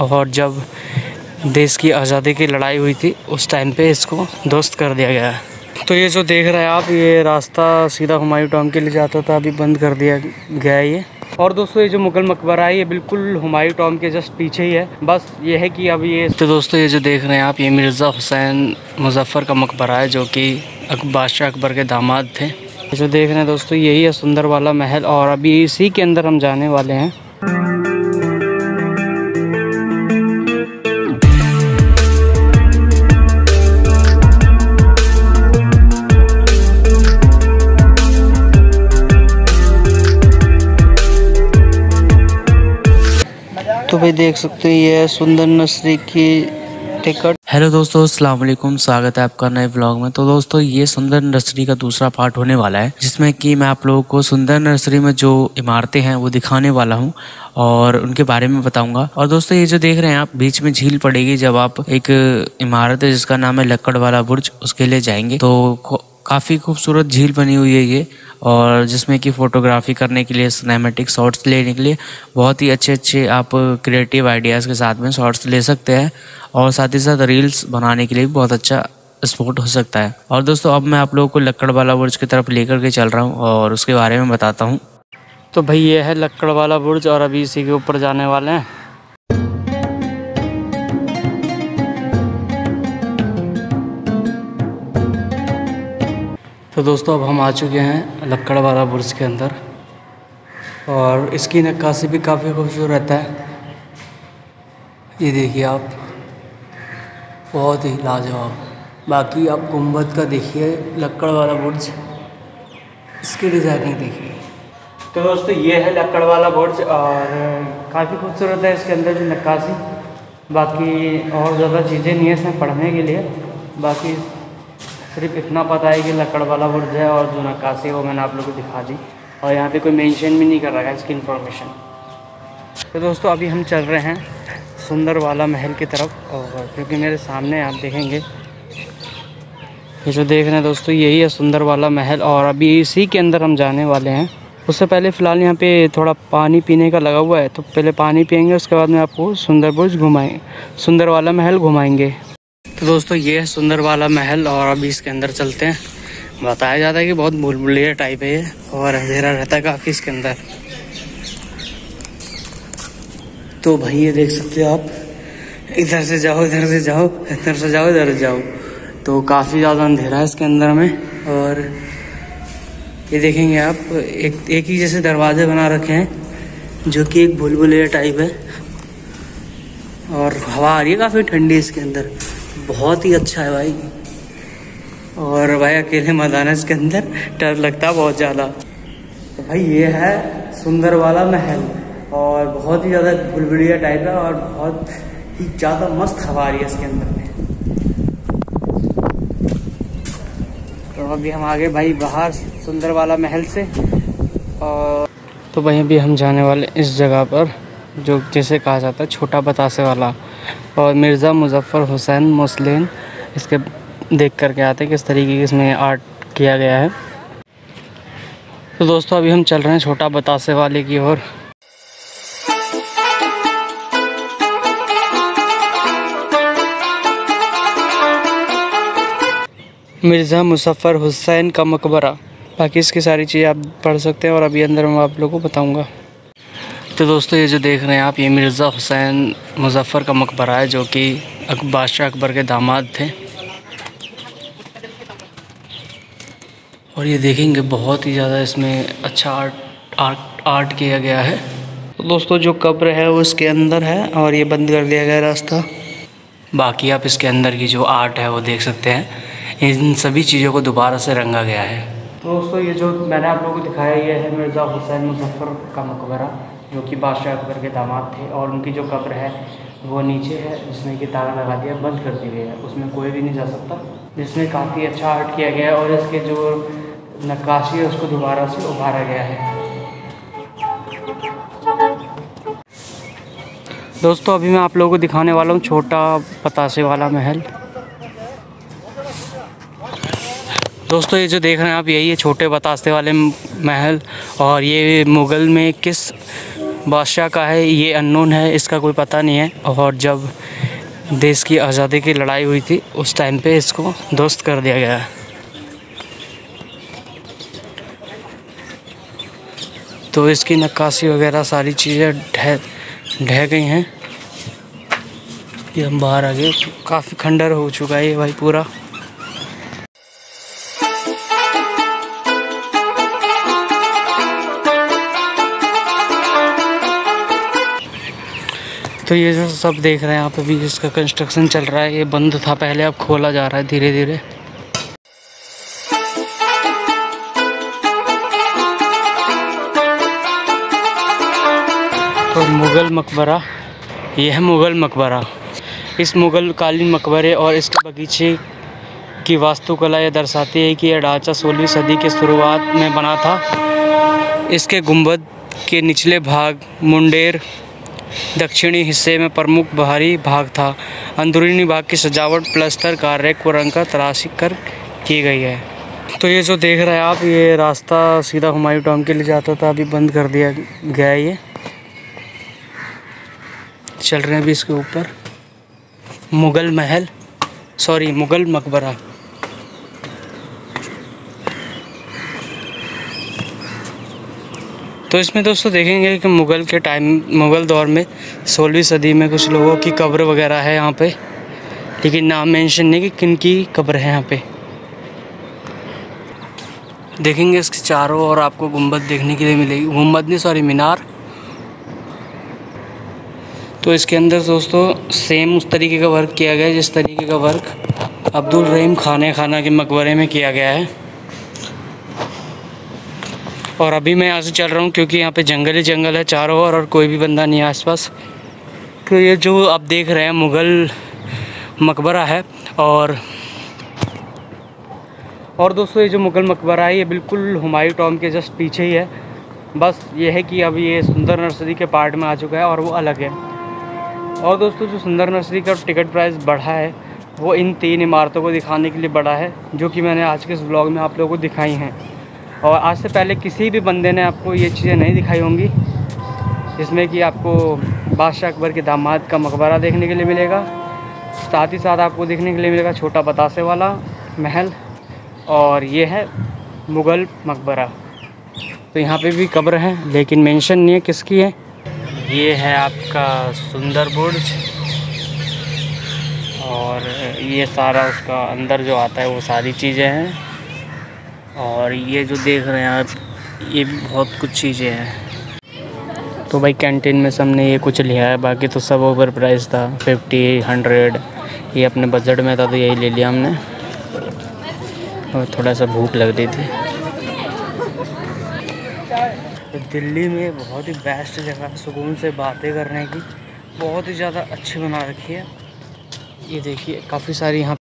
और जब देश की आज़ादी की लड़ाई हुई थी, उस टाइम पे इसको दोस्त कर दिया गया है। तो ये जो देख रहे हैं आप, ये रास्ता सीधा हुमायूं टॉम के लिए जाता था, अभी बंद कर दिया गया है ये। और दोस्तों, ये जो मुगल मकबरा है, ये बिल्कुल हुमायूं टॉम के जस्ट पीछे ही है। बस ये है कि अब ये तो दोस्तों, ये जो देख रहे हैं आप, ये मिर्ज़ा हुसैन मुजफ़्फ़र का मकबरा है, जो कि बादशाह अकबर के दामाद थे। जो देख रहे हैं दोस्तों, यही है सुंदर वाला महल, और अभी इसी के अंदर हम जाने वाले हैं। भाई देख सकते हैं ये सुंदर नर्सरी की टिकट। हेलो दोस्तों, अस्सलाम वालेकुम, स्वागत है आपका नए ब्लॉग में। तो दोस्तों, ये सुंदर नर्सरी का दूसरा पार्ट होने वाला है, जिसमें कि मैं आप लोगों को सुंदर नर्सरी में जो इमारतें हैं, वो दिखाने वाला हूँ और उनके बारे में बताऊँगा। और दोस्तों, ये जो देख रहे हैं आप, बीच में झील पड़ेगी जब आप एक इमारत है, जिसका नाम है लक्कड़ वाला बुर्ज, उसके लिए जाएँगे। तो काफ़ी खूबसूरत झील बनी हुई है ये और जिसमें कि फ़ोटोग्राफी करने के लिए सिनेमेटिक शॉट्स लेने के लिए, बहुत ही अच्छे अच्छे आप क्रिएटिव आइडियाज़ के साथ में शॉट्स ले सकते हैं और साथ ही साथ रील्स बनाने के लिए भी बहुत अच्छा स्पॉट हो सकता है। और दोस्तों, अब मैं आप लोगों को लक्कड़ वाला बुर्ज की तरफ़ लेकर के चल रहा हूँ और उसके बारे में बताता हूँ। तो भाई, ये है लक्कड़ वाला बुर्ज और अभी इसी के ऊपर जाने वाले हैं। तो दोस्तों, अब हम आ चुके हैं लक्कड़ वाला बुर्ज के अंदर। और इसकी नक्काशी भी काफ़ी खूबसूरत है। ये देखिए आप, बहुत ही लाजवाब। बाकी आप गुंबद का देखिए लक्कड़ वाला बुर्ज। इसकी डिज़ाइनिंग देखिए। तो दोस्तों, ये है लक्कड़ वाला बुर्ज और काफ़ी खूबसूरत है इसके अंदर जो नक्काशी। बाकी और ज़्यादा चीज़ें नहीं है इसमें पढ़ने के लिए। बाकी सिर्फ़ इतना पता है कि लकड़ वाला बुर्ज है और जो नक्काशी है वो मैंने आप लोग को दिखा दी। और यहाँ पे कोई मेंशन भी नहीं कर रहा है इसकी इन्फॉर्मेशन तो दोस्तों, अभी हम चल रहे हैं सुंदर वाला महल की तरफ़ और क्योंकि मेरे सामने आप देखेंगे। ये जो देख रहे हैं दोस्तों, यही है सुंदर वाला महल और अभी इसी के अंदर हम जाने वाले हैं। उससे पहले फ़िलहाल यहाँ पे थोड़ा पानी पीने का लगा हुआ है तो पहले पानी पियेंगे, उसके बाद में आपको सुंदर बुर्ज घुमाएँ, सुंदर वाला महल घुमाएँगे। तो दोस्तों, ये है सुंदर वाला महल और अभी इसके अंदर चलते हैं। बताया जाता है कि बहुत भूलभुलिया टाइप है ये, और अंधेरा रहता है काफ़ी इसके अंदर। तो भाई, ये देख सकते हो आप, इधर से जाओ, इधर से जाओ, इधर से जाओ, इधर से जाओ। तो काफ़ी ज़्यादा अंधेरा है इसके अंदर में, और ये देखेंगे आप, एक एक ही जैसे दरवाजे बना रखे हैं, जो कि एक भूल भूलभुलिया टाइप है। और हवा आ रही है काफ़ी ठंडी इसके अंदर। बहुत ही अच्छा है भाई। और भाई अकेले मैदान इसके अंदर, डर लगता है बहुत ज़्यादा। तो भाई ये है सुंदर वाला महल, और बहुत ही ज़्यादा बुलबुलिया टाइप है, और बहुत ही ज़्यादा मस्त हवा आ रही है इसके अंदर में। तो अभी हम आगे भाई बाहर सुंदर वाला महल से, और तो भाई अभी हम जाने वाले इस जगह पर, जो जैसे कहा जाता है छोटा बतासे वाला। और मिर्ज़ा मुजफ़्फ़र हुसैन मुस्लिम इसके देख कर के आते हैं किस तरीके की इसमें आर्ट किया गया है। तो दोस्तों, अभी हम चल रहे हैं छोटा बतासे वाले की ओर। मिर्ज़ा मुजफ़्फ़र हुसैन का मकबरा। बाकी इसकी सारी चीज़ें आप पढ़ सकते हैं और अभी अंदर मैं आप लोगों को बताऊँगा। तो दोस्तों, ये जो देख रहे हैं आप, ये मिर्ज़ा हुसैन मुजफ़्फ़र का मकबरा है, जो कि बादशाह अकबर के दामाद थे। और ये देखेंगे, बहुत ही ज़्यादा इसमें अच्छा आर्ट आर्ट आर्ट किया गया है। तो दोस्तों, जो कब्र है, वो इसके अंदर है, और ये बंद कर दिया गया रास्ता। बाकी आप इसके अंदर की जो आर्ट है, वो देख सकते हैं। इन सभी चीज़ों को दोबारा से रंगा गया है। तो दोस्तों, ये जो मैंने आप लोगों को दिखाया, ये है मिर्ज़ा हुसैन मुजफ़्फ़र का मकबरा। जो कि बादशाह अकबर के दामाद थे और उनकी जो कब्र है, वो नीचे है जिसमें कि ताला लगा दिया, बंद कर दी गई है। उसमें कोई भी नहीं जा सकता जिसमें काफ़ी अच्छा आर्ट किया गया है और इसके जो नक्काशी है, उसको दोबारा से उभारा गया है। दोस्तों, अभी मैं आप लोगों को दिखाने वाला हूँ छोटा पतासे वाला महल। दोस्तों, ये जो देख रहे हैं आप, यही है छोटे बतासे वाले महल और ये मुग़ल में किस बादशाह का है, ये अननोन है, इसका कोई पता नहीं है। और जब देश की आज़ादी की लड़ाई हुई थी, उस टाइम पे इसको दोस्त कर दिया गया। है तो इसकी नक्काशी वगैरह सारी चीज़ें ढह ढह गई हैं। ये हम बाहर आ गए काफ़ी खंडर हो चुका है ये भाई पूरा। तो ये जो सब देख रहे हैं आप अभी, इसका कंस्ट्रक्शन चल रहा है। ये बंद था पहले, अब खोला जा रहा है धीरे धीरे। तो मुग़ल मकबरा, ये है मुग़ल मकबरा। इस मुग़ल कालीन मकबरे और इसके बगीचे की वास्तुकला यह दर्शाती है कि यह ढांचा सोलहवीं सदी के शुरुआत में बना था। इसके गुंबद के निचले भाग, मुंडेर दक्षिणी हिस्से में प्रमुख बाहरी भाग था। अंदरूनी भाग की सजावट प्लस्तर कार्य को रंग का तराशी कर की गई है। तो ये जो देख रहे हैं आप, ये रास्ता सीधा हुमायूं टॉम के लिए जाता था, अभी बंद कर दिया गया ये। चल रहे हैं अभी इसके ऊपर। मुग़ल महल सॉरी मुग़ल मकबरा। तो इसमें दोस्तों देखेंगे कि मुग़ल के टाइम मुग़ल दौर में सोलहवीं सदी में कुछ लोगों की कब्र वगैरह है यहाँ पे। लेकिन नाम मेंशन नहीं कि किन की कब्र है यहाँ पे। देखेंगे इसके चारों ओर आपको गुंबद देखने के लिए मिलेगी। गुंबद नहीं सॉरी मीनार। तो इसके अंदर दोस्तों सेम उस तरीके का वर्क किया गया है, जिस तरीके का वर्क अब्दुल रहीम खाने खाना के मकबरे में किया गया है। और अभी मैं यहाँ से चल रहा हूँ क्योंकि यहाँ पे जंगल ही जंगल है चारों ओर और कोई भी बंदा नहीं है आसपास। तो ये जो आप देख रहे हैं मुग़ल मकबरा है और और दोस्तों ये जो मुग़ल मकबरा है, ये बिल्कुल हुमायूं टॉम के जस्ट पीछे ही है। बस ये है कि अब ये सुंदर नर्सरी के पार्ट में आ चुका है और वो अलग है। और दोस्तों जो सुंदर नर्सरी का टिकट प्राइस बढ़ा है, वो इन तीन इमारतों को दिखाने के लिए बढ़ा है, जो कि मैंने आज के इस ब्लॉग में आप लोगों को दिखाई हैं। और आज से पहले किसी भी बंदे ने आपको ये चीज़ें नहीं दिखाई होंगी, जिसमें कि आपको बादशाह अकबर के दामाद का मकबरा देखने के लिए मिलेगा, साथ ही साथ आपको देखने के लिए मिलेगा छोटा बतासे वाला महल, और ये है मुग़ल मकबरा। तो यहाँ पे भी कब्र है, लेकिन मेंशन नहीं है किसकी है। ये है आपका सुंदर बुर्ज, और ये सारा उसका अंदर जो आता है वो सारी चीज़ें हैं। और ये जो देख रहे हैं आप, ये भी बहुत कुछ चीज़ें हैं। तो भाई कैंटीन में सबने ये कुछ लिया है, बाकी तो सब ओवर प्राइस था फिफ्टी हंड्रेड ये अपने बजट में था तो यही ले लिया हमने। और थोड़ा सा भूख लग रही थी। तो दिल्ली में बहुत ही बेस्ट जगह सुकून से बातें करने की, बहुत ही ज़्यादा अच्छी बना रखी है। ये देखिए, काफ़ी सारी यहाँ